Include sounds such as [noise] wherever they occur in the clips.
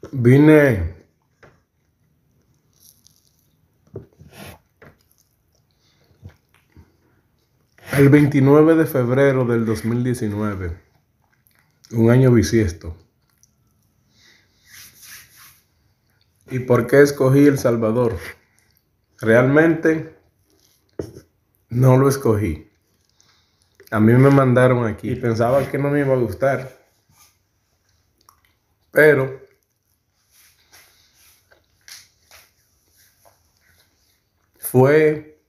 Vine el 29 de febrero del 2019, un año bisiesto. ¿Y por qué escogí El Salvador? Realmente no lo escogí. A mí me mandaron aquí y pensaba que no me iba a gustar. Pero fue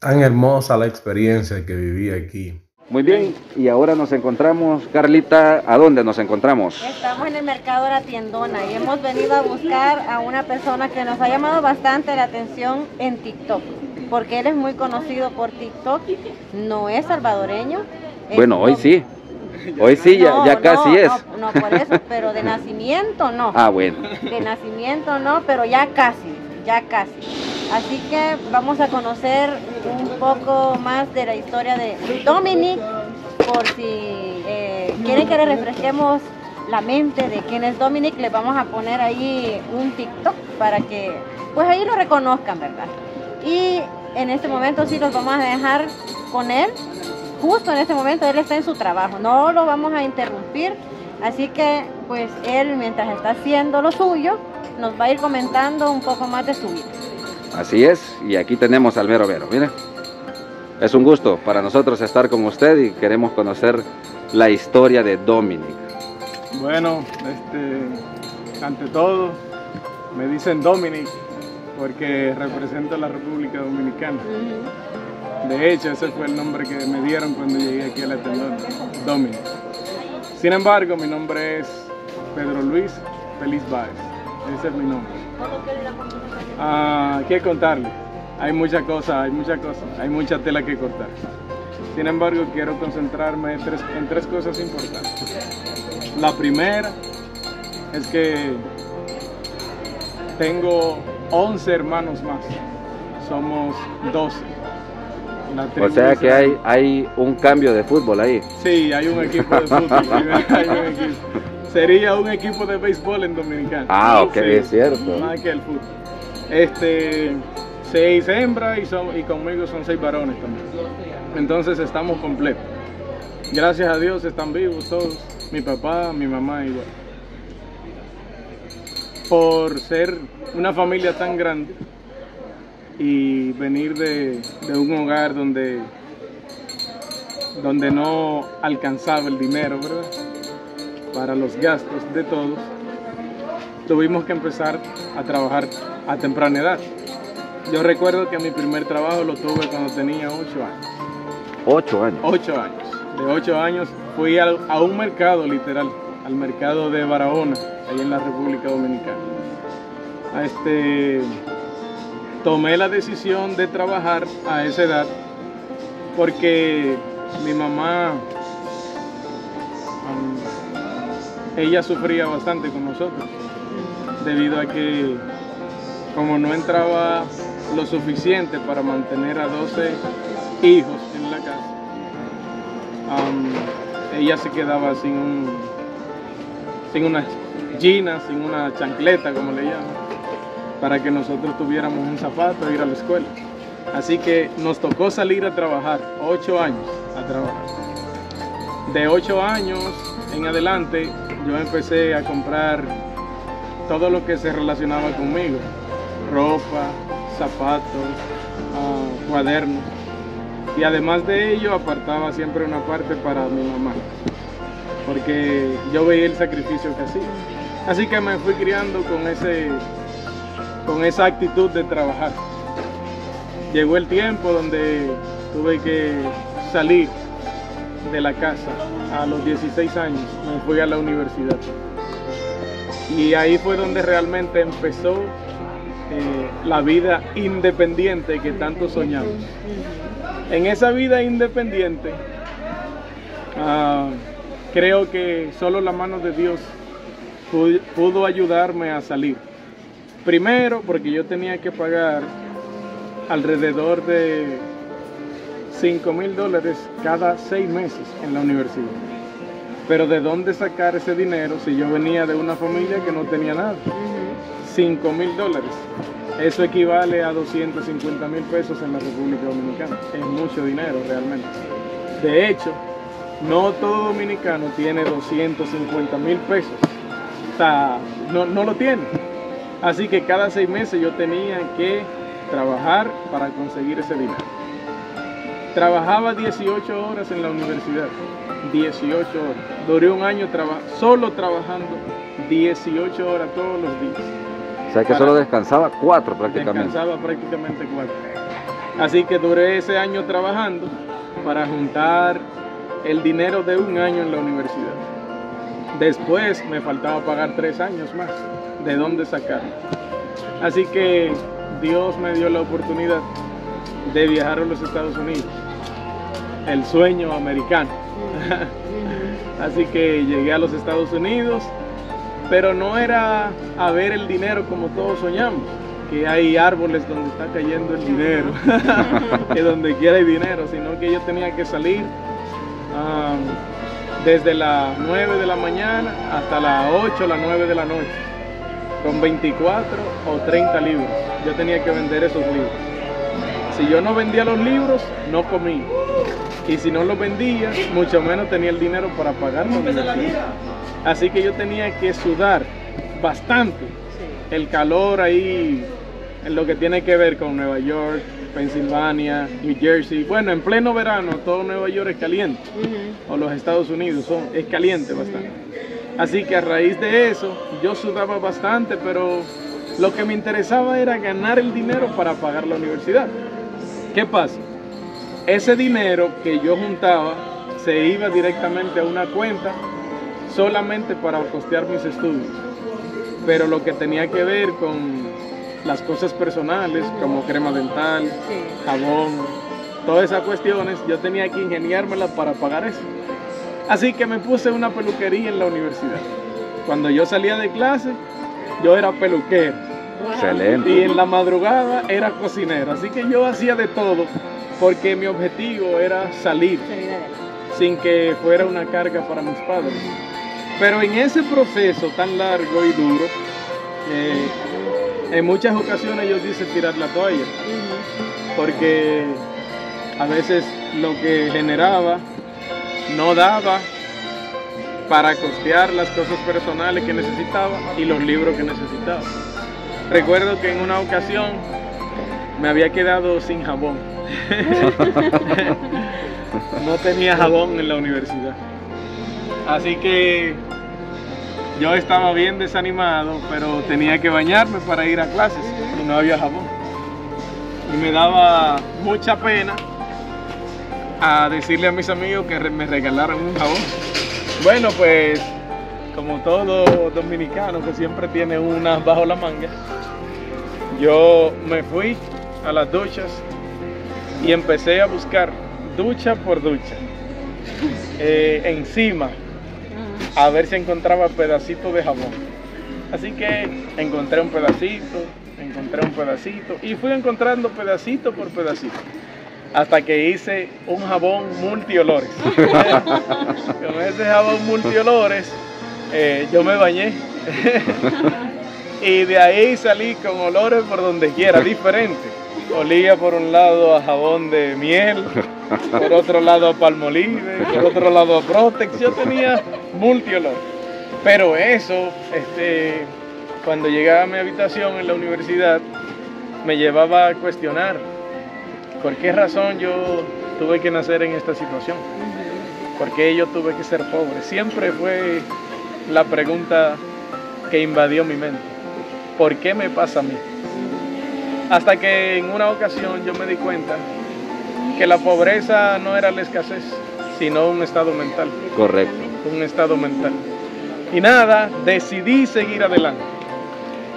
tan hermosa la experiencia que viví aquí. Muy bien, y ahora nos encontramos, Carlita, ¿a dónde nos encontramos? Estamos en el mercado de la tiendona y hemos venido a buscar a una persona que nos ha llamado bastante la atención en TikTok, porque él es muy conocido por TikTok, no es salvadoreño. es Bueno, hoy sí. Hoy sí, ya, No, ya no, casi es. No, no, por eso, pero de nacimiento no. Ah, bueno. De nacimiento no, pero ya casi, ya casi. Así que vamos a conocer un poco más de la historia de Dominic, por si eh, quieren que le refresquemos la mente de quién es Dominic, les vamos a poner ahí un TikTok para que pues ahí lo reconozcan, ¿verdad? Y en este momento sí los vamos a dejar con él. Justo en este momento él está en su trabajo, no lo vamos a interrumpir. Así que pues él mientras está haciendo lo suyo, nos va a ir comentando un poco más de su vida. Así es, y aquí tenemos al mero vero, mire. Es un gusto para nosotros estar con usted y queremos conocer la historia de Dominic. Bueno, este, ante todo, me dicen Dominic porque represento a la República Dominicana. De hecho, ese fue el nombre que me dieron cuando llegué aquí a la tendona, Dominic. Sin embargo, mi nombre es Pedro Luis Feliz Báez. Ese es mi nombre. Ah, ¿Qué contarle? Hay muchas cosas, hay muchas cosas, hay mucha tela que cortar. Sin embargo, quiero concentrarme en tres, en tres cosas importantes. La primera es que tengo 11 hermanos más. Somos 12. La O sea que hay un cambio de fútbol ahí. Sí, hay un equipo de fútbol. [laughs] hay un equipo. Sería un equipo de béisbol en Dominicana. Ah, ok, Sí. es cierto. Más que el fútbol. Este, seis hembras y, son, y conmigo son seis varones también. Entonces estamos completos. Gracias a Dios están vivos todos. Mi papá, mi mamá igual. Por ser una familia tan grande y venir de, de un hogar donde, donde no alcanzaba el dinero, ¿verdad? Para los gastos de todos, tuvimos que empezar a trabajar a temprana edad. Yo recuerdo que mi primer trabajo lo tuve cuando tenía 8 años. Ocho años. 8 años. De 8 años fui al- a un mercado literal, al mercado de Barahona, ahí en la República Dominicana. A Este, tomé la decisión de trabajar a esa edad porque mi mamá, ella sufría bastante con nosotros, debido a que como no entraba lo suficiente para mantener a 12 hijos en la casa, ella se quedaba sin un, sin una gina, sin una chancleta, como le llaman, para que nosotros tuviéramos un zapato e ir a la escuela. Así que nos tocó salir a trabajar, ocho años a trabajar. De ocho años en adelante, yo empecé a comprar todo lo que se relacionaba conmigo, ropa, zapatos, ah, cuadernos. Y además de ello, apartaba siempre una parte para mi mamá, porque yo veía el sacrificio que hacía. Así que me fui criando con, ese, con esa actitud de trabajar. Llegó el tiempo donde tuve que salir de la casa a los 16 años, me fui a la universidad. Y ahí fue donde realmente empezó eh, la vida independiente que tanto soñamos. En esa vida independiente, ah, creo que solo la mano de Dios pu- pudo ayudarme a salir. Primero, porque yo tenía que pagar alrededor de 5 mil dólares cada seis meses en la universidad. Pero ¿de dónde sacar ese dinero si yo venía de una familia que no tenía nada? 5 mil dólares. Eso equivale a 250 mil pesos en la República Dominicana. Es mucho dinero realmente. De hecho, no todo dominicano tiene 250 mil pesos. No, no lo tiene. Así que cada seis meses yo tenía que trabajar para conseguir ese dinero. Trabajaba 18 horas en la universidad. 18 horas. Duré un año traba- solo trabajando 18 horas todos los días. O sea que Para- solo descansaba cuatro prácticamente. Descansaba prácticamente cuatro. Así que duré ese año trabajando para juntar el dinero de un año en la universidad. Después me faltaba pagar tres años más. ¿De dónde sacarlo? Así que Dios me dio la oportunidad de viajar a los Estados Unidos. El sueño americano. Así que llegué a los Estados Unidos, pero no era a ver el dinero como todos soñamos, que hay árboles donde está cayendo el dinero, [laughs] que donde quiera hay dinero, sino que yo tenía que salir ah, desde las 9 de la mañana hasta las 8 o las 9 de la noche, con 24 o 30 libros. Yo tenía que vender esos libros. Si yo no vendía los libros, no comía. Y si no los vendía, mucho menos tenía el dinero para pagar la universidad. Así que yo tenía que sudar bastante el calor ahí en lo que tiene que ver con Nueva York, Pensilvania, New Jersey. Bueno, en pleno verano todo Nueva York es caliente, o los Estados Unidos son, es caliente bastante. Así que a raíz de eso yo sudaba bastante, pero lo que me interesaba era ganar el dinero para pagar la universidad. ¿Qué pasa? Ese dinero que yo juntaba se iba directamente a una cuenta solamente para costear mis estudios. Pero lo que tenía que ver con las cosas personales, como crema dental, jabón, todas esas cuestiones, yo tenía que ingeniármelas para pagar eso. Así que me puse una peluquería en la universidad. Cuando yo salía de clase, yo era peluquero. Excelente. Y en la madrugada era cocinero. Así que yo hacía de todo porque mi objetivo era salir sin que fuera una carga para mis padres. Pero en ese proceso tan largo y duro, eh, en muchas ocasiones yo quise tirar la toalla, porque a veces lo que generaba no daba para costear las cosas personales que necesitaba y los libros que necesitaba. Recuerdo que en una ocasión me había quedado sin jabón. [laughs] no tenía jabón en la universidad. Así que yo estaba bien desanimado, pero tenía que bañarme para ir a clases y no había jabón. Y me daba mucha pena a decirle a mis amigos que me regalaran un jabón. Bueno, pues como todo dominicano que siempre tiene unas bajo la manga, yo me fui a las duchas y empecé a buscar ducha por ducha, eh, encima, a ver si encontraba pedacitos de jabón. Así que encontré un pedacito, encontré un pedacito y fui encontrando pedacito por pedacito. Hasta que hice un jabón multiolores. [laughs] Con ese jabón multiolores eh, yo me bañé. [laughs] y de ahí salí con olores por donde quiera, diferentes. Olía por un lado a jabón de miel, por otro lado a palmolive, por otro lado a Protex. Yo tenía multiolor. Pero eso, este, cuando llegaba a mi habitación en la universidad, me llevaba a cuestionar por qué razón yo tuve que nacer en esta situación. ¿Por qué yo tuve que ser pobre? Siempre fue la pregunta que invadió mi mente. ¿Por qué me pasa a mí? Hasta que en una ocasión yo me di cuenta que la pobreza no era la escasez, sino un estado mental, Correcto. un estado mental. Y nada, decidí seguir adelante.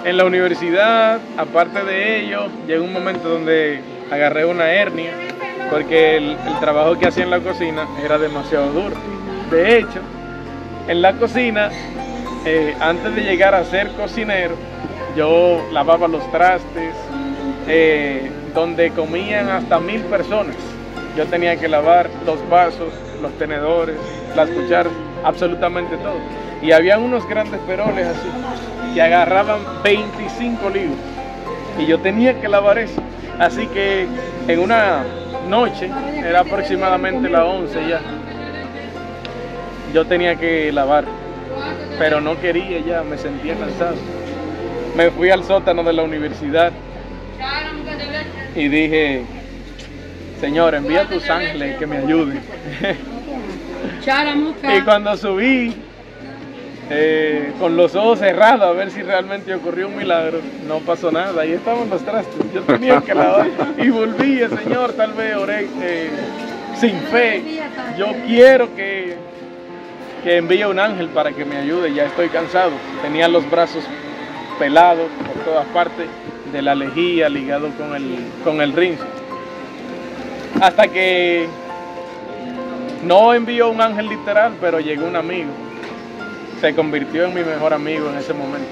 En la universidad, aparte de ello, llegó un momento donde agarré una hernia, porque el, el trabajo que hacía en la cocina era demasiado duro. De hecho, en la cocina, eh, antes de llegar a ser cocinero, yo lavaba los trastes, eh, donde comían hasta mil personas. Yo tenía que lavar los vasos, los tenedores, las cucharas. absolutamente todo. Y había unos grandes peroles así, que agarraban 25 libros. Y yo tenía que lavar eso. Así que en una noche, era aproximadamente las 11 ya, yo tenía que lavar. Pero no quería ya, me sentía cansado. Me fui al sótano de la universidad y dije, Señor, envía a tus ángeles que me ayuden. [laughs] y cuando subí, eh, con los ojos cerrados a ver si realmente ocurrió un milagro, no pasó nada. Ahí estaban los trastes. Yo tenía que lavar y volví, Señor, tal vez oré eh, sin fe. Yo quiero que, que envíe un ángel para que me ayude. Ya estoy cansado. Tenía los brazos pelados por todas partes de la lejía ligado con el, con el rinzo. Hasta que no envió un ángel literal, pero llegó un amigo. Se convirtió en mi mejor amigo en ese momento,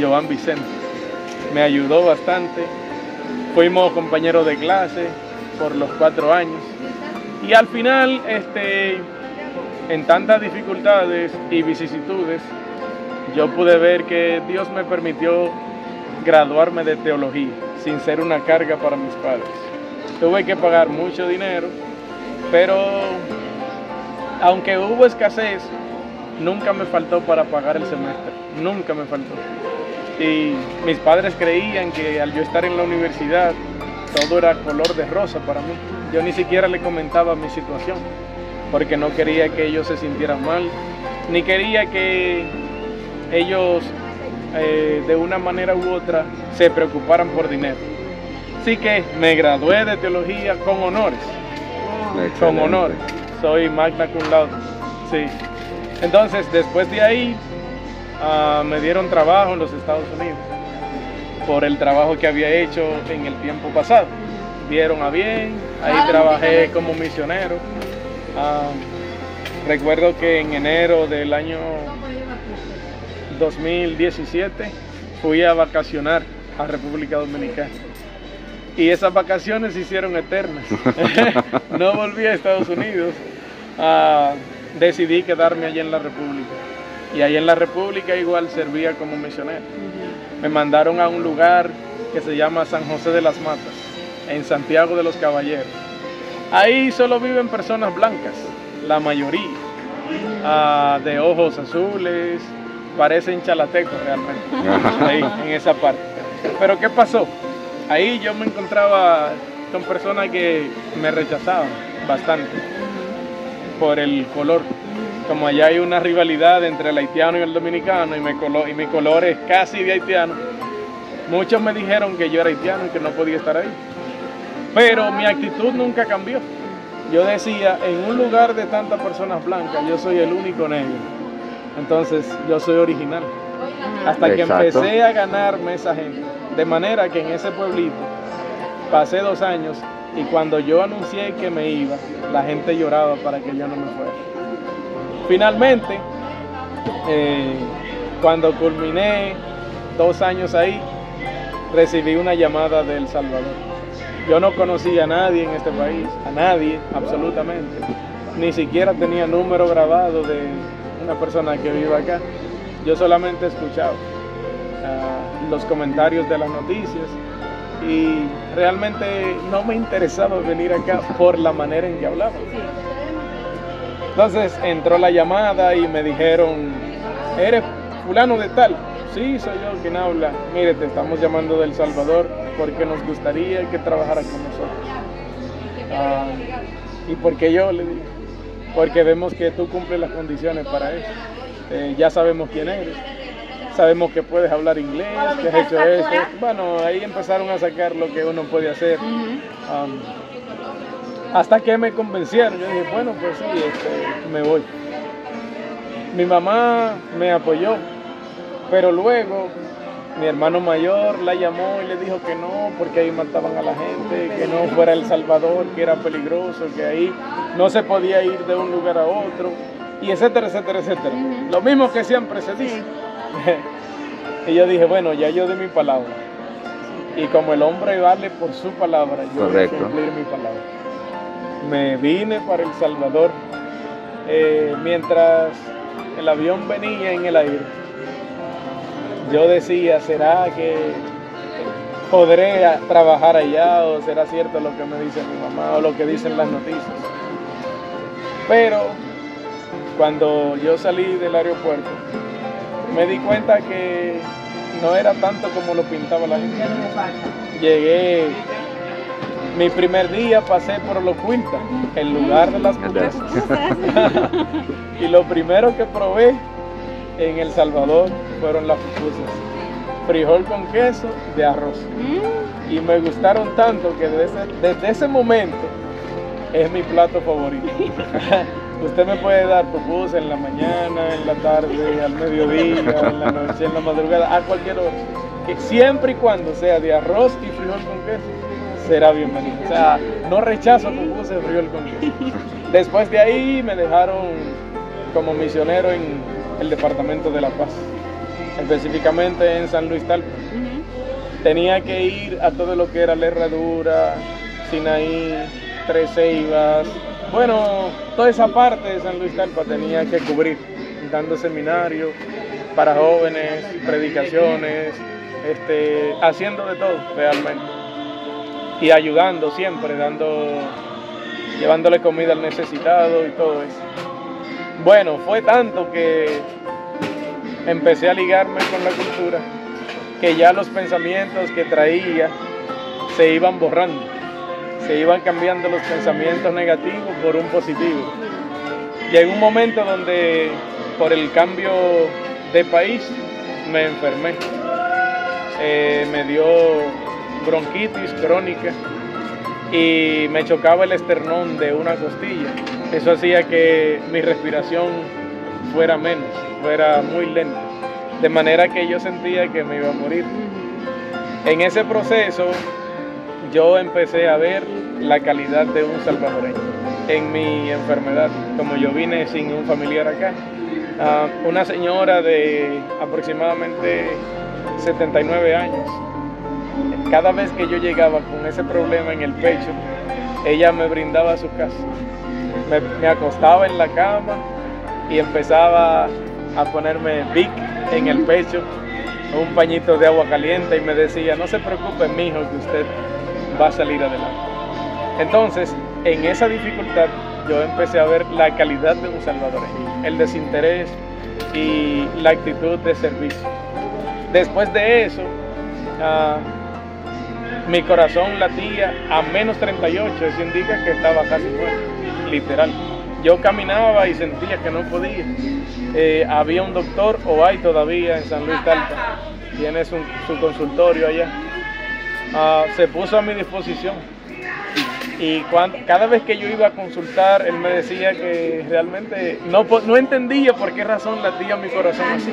Joan Vicente. Me ayudó bastante. Fuimos compañeros de clase por los cuatro años. Y al final, este, en tantas dificultades y vicisitudes, yo pude ver que Dios me permitió graduarme de teología sin ser una carga para mis padres. Tuve que pagar mucho dinero, pero aunque hubo escasez, nunca me faltó para pagar el semestre, nunca me faltó. Y mis padres creían que al yo estar en la universidad, todo era color de rosa para mí. Yo ni siquiera le comentaba mi situación, porque no quería que ellos se sintieran mal, ni quería que ellos eh, de una manera u otra se preocuparan por dinero. Así que me gradué de teología con honores. Con honores. Soy magna cum laude. Sí. Entonces, después de ahí, ah, me dieron trabajo en los Estados Unidos por el trabajo que había hecho en el tiempo pasado. Vieron a bien, ahí trabajé como misionero. Ah, recuerdo que en enero del año 2017 fui a vacacionar a República Dominicana. Y esas vacaciones se hicieron eternas. [laughs] no volví a Estados Unidos. Ah, decidí quedarme allí en la República. Y allí en la República igual servía como misionero. Me mandaron a un lugar que se llama San José de las Matas, en Santiago de los Caballeros. Ahí solo viven personas blancas, la mayoría, ah, de ojos azules, parecen chalatecos realmente, ahí, en esa parte. Pero ¿qué pasó? Ahí yo me encontraba con personas que me rechazaban bastante por el color. Como allá hay una rivalidad entre el haitiano y el dominicano y mi color, y mi color es casi de haitiano, muchos me dijeron que yo era haitiano y que no podía estar ahí. Pero mi actitud nunca cambió. Yo decía, en un lugar de tantas personas blancas, yo soy el único negro entonces yo soy original. Hasta que empecé a ganarme esa gente. De manera que en ese pueblito pasé dos años y cuando yo anuncié que me iba, la gente lloraba para que yo no me fuera. Finalmente, eh, cuando culminé dos años ahí, recibí una llamada de El Salvador. Yo no conocía a nadie en este país, a nadie, absolutamente. Ni siquiera tenía número grabado de, una persona que vive acá. Yo solamente he escuchado ah, los comentarios de las noticias y realmente no me interesaba venir acá por la manera en que hablaba. Entonces entró la llamada y me dijeron, ¿eres fulano de tal? Sí, soy yo quien habla. Mire, te estamos llamando del Salvador porque nos gustaría que trabajaras con nosotros. Ah, ¿Y porque yo? Le dije porque vemos que tú cumples las condiciones para eso. Eh, ya sabemos quién eres, sabemos que puedes hablar inglés, que has hecho esto. Bueno, ahí empezaron a sacar lo que uno puede hacer. Um, hasta que me convencieron, yo dije, bueno, pues sí, este, me voy. Mi mamá me apoyó, pero luego mi hermano mayor la llamó y le dijo que no, porque ahí mataban a la gente, que no fuera El Salvador, que era peligroso, que ahí no se podía ir de un lugar a otro, y etcétera, etcétera, etcétera. Lo mismo que siempre se dice. [laughs] y yo dije, bueno, ya yo di mi palabra. Y como el hombre vale por su palabra, yo voy a cumplir mi palabra. Me vine para El Salvador eh, mientras el avión venía en el aire, yo decía, ¿será que podré trabajar allá o será cierto lo que me dice mi mamá o lo que dicen las noticias? Pero cuando yo salí del aeropuerto, me di cuenta que no era tanto como lo pintaba la gente. Llegué, mi primer día pasé por los Quinta, el lugar de las pupusas. [laughs] y lo primero que probé en El Salvador fueron las pupusas. Frijol con queso de arroz. Mm. Y me gustaron tanto que desde, desde ese momento es mi plato favorito. [laughs] Usted me puede dar pupusas en la mañana, en la tarde, al mediodía, en la noche, en la madrugada, a cualquier hora. Que siempre y cuando sea de arroz y frijol con queso, será bienvenido. O sea, no rechazo pupusas de frijol con queso. Después de ahí me dejaron como misionero en el departamento de La Paz, específicamente en San Luis Talpa. Tenía que ir a todo lo que era la Herradura, Sinaí, Tres Ceibas, bueno, toda esa parte de San Luis Talpa tenía que cubrir, dando seminarios para jóvenes, predicaciones, este, haciendo de todo realmente. Y ayudando siempre, dando, llevándole comida al necesitado y todo eso. Bueno, fue tanto que empecé a ligarme con la cultura que ya los pensamientos que traía se iban borrando se iban cambiando los pensamientos negativos por un positivo. En un momento donde por el cambio de país me enfermé, eh, me dio bronquitis crónica y me chocaba el esternón de una costilla. Eso hacía que mi respiración fuera menos, fuera muy lenta, de manera que yo sentía que me iba a morir. En ese proceso yo empecé a ver la calidad de un salvadoreño en mi enfermedad, como yo vine sin un familiar acá. Ah, una señora de aproximadamente 79 años, cada vez que yo llegaba con ese problema en el pecho, ella me brindaba su casa. Me, me acostaba en la cama y empezaba a ponerme Vic en el pecho, un pañito de agua caliente y me decía, no se preocupe, mijo, que usted va a salir adelante. Entonces, en esa dificultad yo empecé a ver la calidad de un salvadoreño, el desinterés y la actitud de servicio. Después de eso, ah, mi corazón latía a menos 38, eso indica que estaba casi muerto, literal. Yo caminaba y sentía que no podía. Eh, había un doctor, o hay todavía en San Luis Talpa, tiene su, su consultorio allá Ah, se puso a mi disposición. Y cada vez que yo iba a consultar, él me decía que realmente no, no entendía por qué razón latía mi corazón así.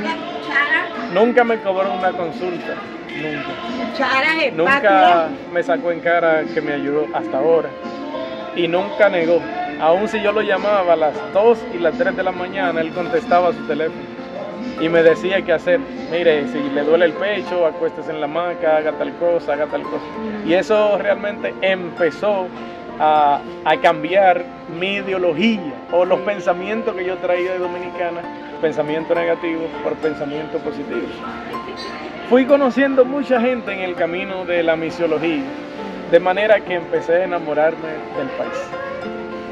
Nunca me cobró una consulta, nunca. Nunca me sacó en cara que me ayudó hasta ahora. Y nunca negó. Aún si yo lo llamaba a las 2 y las 3 de la mañana, él contestaba su teléfono y me decía qué hacer. Mire, si le duele el pecho, acuéstese en la hamaca, haga tal cosa, haga tal cosa. Y eso realmente empezó a, a, cambiar mi ideología o los pensamientos que yo traía de Dominicana, pensamientos negativos por pensamientos positivos. Fui conociendo mucha gente en el camino de la misiología, de manera que empecé a enamorarme del país.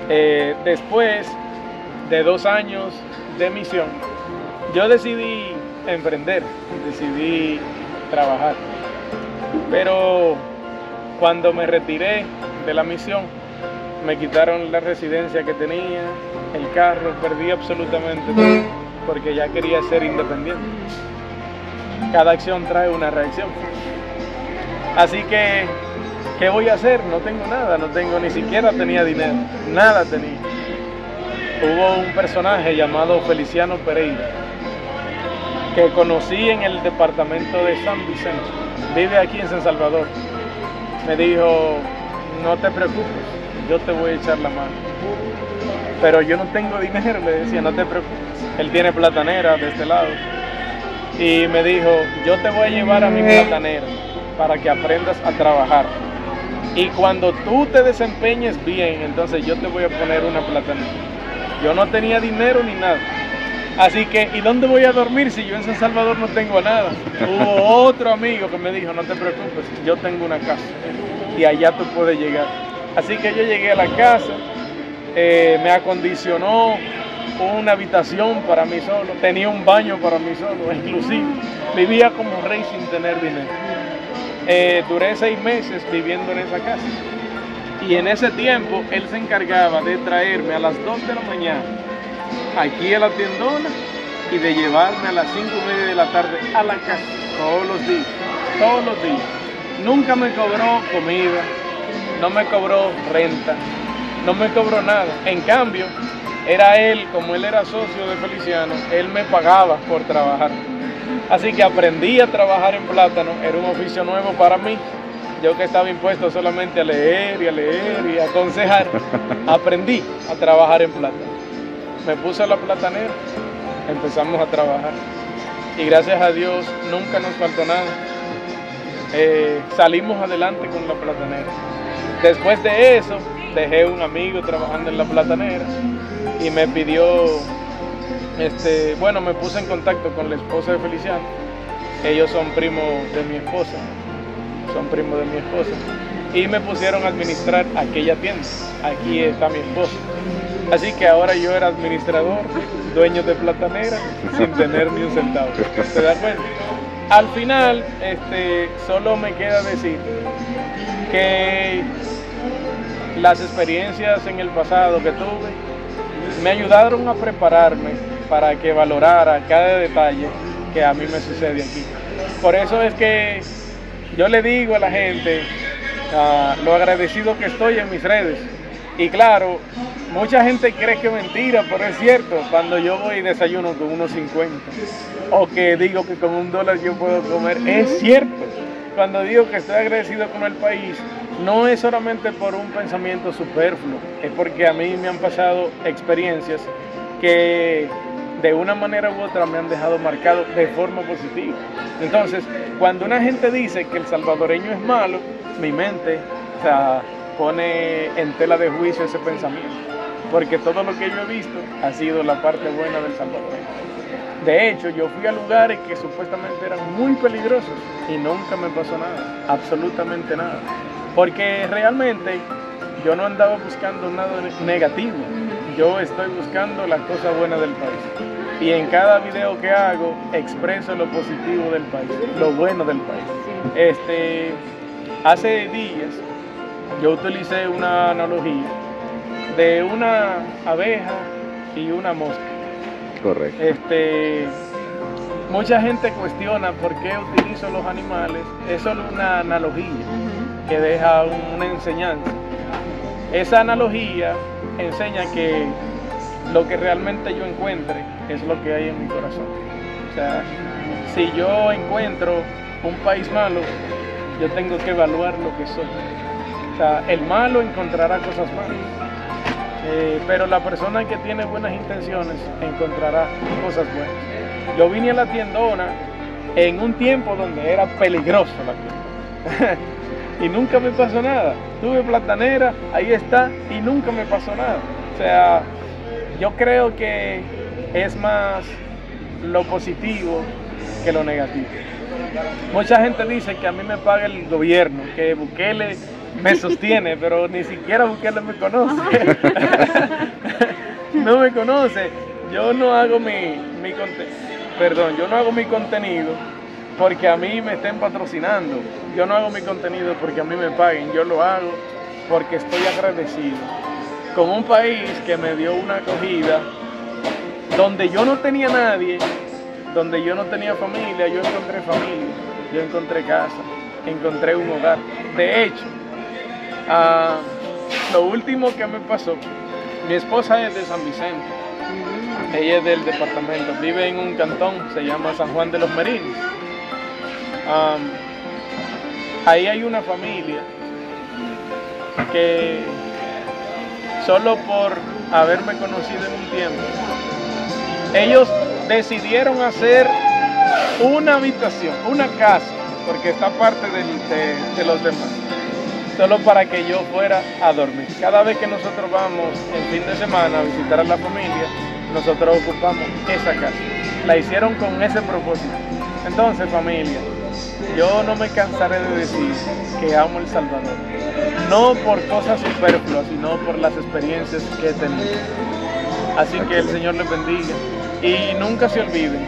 Eh, después de dos años de misión, yo decidí emprender, decidí trabajar. Pero cuando me retiré de la misión, me quitaron la residencia que tenía, el carro, perdí absolutamente todo, porque ya quería ser independiente. Cada acción trae una reacción. Así que, ¿qué voy a hacer? No tengo nada, no tengo ni siquiera tenía dinero, nada tenía. Hubo un personaje llamado Feliciano Pereira, que conocí en el departamento de San Vicente, vive aquí en San Salvador. Me dijo, no te preocupes, yo te voy a echar la mano. Pero yo no tengo dinero, le decía, no te preocupes. Él tiene platanera de este lado. Y me dijo, yo te voy a llevar a mi platanera para que aprendas a trabajar. Y cuando tú te desempeñes bien, entonces yo te voy a poner una platanera. Yo no tenía dinero ni nada. Así que, ¿y dónde voy a dormir si yo en San Salvador no tengo nada? Hubo [laughs] otro amigo que me dijo, no te preocupes, yo tengo una casa y allá tú puedes llegar. Así que yo llegué a la casa, eh, me acondicionó una habitación para mí solo, tenía un baño para mí solo, exclusivo. Vivía como rey sin tener dinero. Eh, duré seis meses viviendo en esa casa. Y en ese tiempo él se encargaba de traerme a las 2 de la mañana aquí a la tiendona y de llevarme a las 5 y media de la tarde a la casa todos los días, todos los días. Nunca me cobró comida, no me cobró renta, no me cobró nada. En cambio, era él, como él era socio de Feliciano, él me pagaba por trabajar. Así que aprendí a trabajar en plátano, era un oficio nuevo para mí. Yo que estaba impuesto solamente a leer y a leer y a aconsejar, [laughs] aprendí a trabajar en plátano. Me puse a la platanera, empezamos a trabajar y gracias a Dios nunca nos faltó nada. Eh, salimos adelante con la platanera. Después de eso, dejé un amigo trabajando en la platanera y me pidió, este, bueno, me puse en contacto con la esposa de Feliciano. Ellos son primos de mi esposa, son primos de mi esposa. Y me pusieron a administrar aquella tienda. Aquí está mi esposa. Así que ahora yo era administrador, dueño de platanera, sin tener ni un centavo. ¿Se da cuenta? Al final, este, solo me queda decir que las experiencias en el pasado que tuve me ayudaron a prepararme para que valorara cada detalle que a mí me sucede aquí. Por eso es que yo le digo a la gente uh, lo agradecido que estoy en mis redes. Y claro, mucha gente cree que es mentira, pero es cierto, cuando yo voy y desayuno con unos 50 o que digo que con un dólar yo puedo comer, es cierto. Cuando digo que estoy agradecido con el país, no es solamente por un pensamiento superfluo, es porque a mí me han pasado experiencias que de una manera u otra me han dejado marcado de forma positiva. Entonces, cuando una gente dice que el salvadoreño es malo, mi mente pone en tela de juicio ese pensamiento, porque todo lo que yo he visto ha sido la parte buena del salvadoreño. De hecho, yo fui a lugares que supuestamente eran muy peligrosos y nunca me pasó nada, absolutamente nada. Porque realmente yo no andaba buscando nada negativo, yo estoy buscando la cosa buena del país. Y en cada video que hago expreso lo positivo del país, lo bueno del país. Este, hace días yo utilicé una analogía de una abeja y una mosca. Correcto. Este, mucha gente cuestiona por qué utilizo los animales. Es solo una analogía que deja una enseñanza. Esa analogía enseña que lo que realmente yo encuentre es lo que hay en mi corazón. O sea, si yo encuentro un país malo, yo tengo que evaluar lo que soy. O sea, el malo encontrará cosas malas. Eh, pero la persona que tiene buenas intenciones encontrará cosas buenas. Yo vine a la tiendona en un tiempo donde era peligroso la tienda. [laughs] y nunca me pasó nada. Tuve platanera, ahí está, y nunca me pasó nada. O sea, yo creo que es más lo positivo que lo negativo. Mucha gente dice que a mí me paga el gobierno, que Bukele me sostiene, [laughs] pero ni siquiera Bukele me conoce. [laughs] no me conoce. Yo no hago mi, mi perdón, yo no hago mi contenido porque a mí me estén patrocinando. Yo no hago mi contenido porque a mí me paguen. Yo lo hago porque estoy agradecido con un país que me dio una acogida donde yo no tenía nadie, donde yo no tenía familia, yo encontré familia, yo encontré casa, encontré un hogar. De hecho, ah, lo último que me pasó, mi esposa es de San Vicente, ella es del departamento, vive en un cantón, se llama San Juan de los Merinos. Ah, ahí hay una familia que solo por haberme conocido en un tiempo, ellos decidieron hacer una habitación, una casa, porque está parte de, los demás. solo para que yo fuera a dormir. Cada vez que nosotros vamos en fin de semana a visitar a la familia, nosotros ocupamos esa casa. La hicieron con ese propósito. Entonces, familia, yo no me cansaré de decir que amo El Salvador. No por cosas superfluas, sino por las experiencias que he tenido. Así que el Señor les bendiga. Y nunca se olviden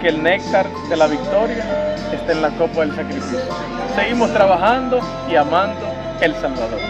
que el néctar de la victoria está en la copa del sacrificio. Seguimos trabajando y amando El Salvador.